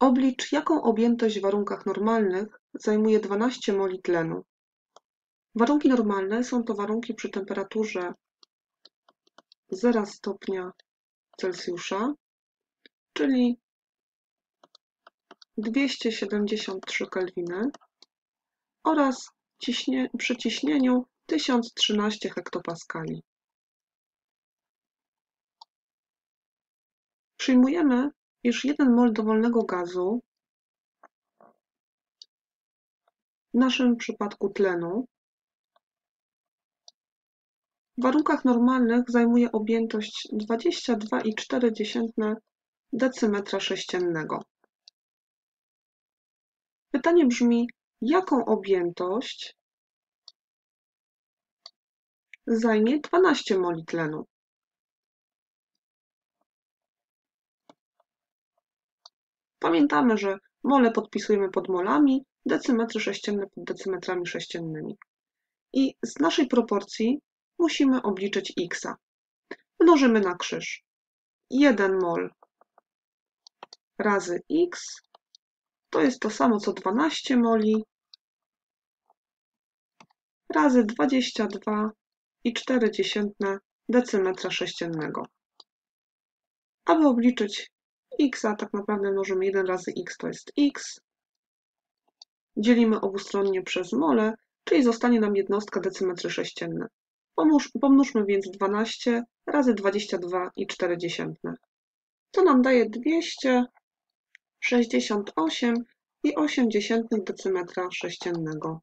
Oblicz, jaką objętość w warunkach normalnych zajmuje 12 moli tlenu. Warunki normalne są to warunki przy temperaturze 0 stopnia Celsjusza, czyli 273 kelwiny oraz ciśnie, przy ciśnieniu 1013 hektopaskali. Przyjmujemy, iż 1 mol dowolnego gazu, w naszym przypadku tlenu, w warunkach normalnych zajmuje objętość 22,4 decymetra sześciennego. Pytanie brzmi, jaką objętość zajmie 12 moli tlenu? Pamiętamy, że mole podpisujemy pod molami, decymetry sześcienne pod decymetrami sześciennymi. I z naszej proporcji musimy obliczyć x. Mnożymy na krzyż. 1 mol razy x to jest to samo co 12 moli razy 22,4 decymetra sześciennego. Aby obliczyć x, a tak naprawdę mnożymy 1 razy x to jest x. Dzielimy obustronnie przez mole, czyli zostanie nam jednostka decymetry sześcienne. Pomnóżmy więc 12 razy 22,4, co nam daje 268,8 decymetra sześciennego.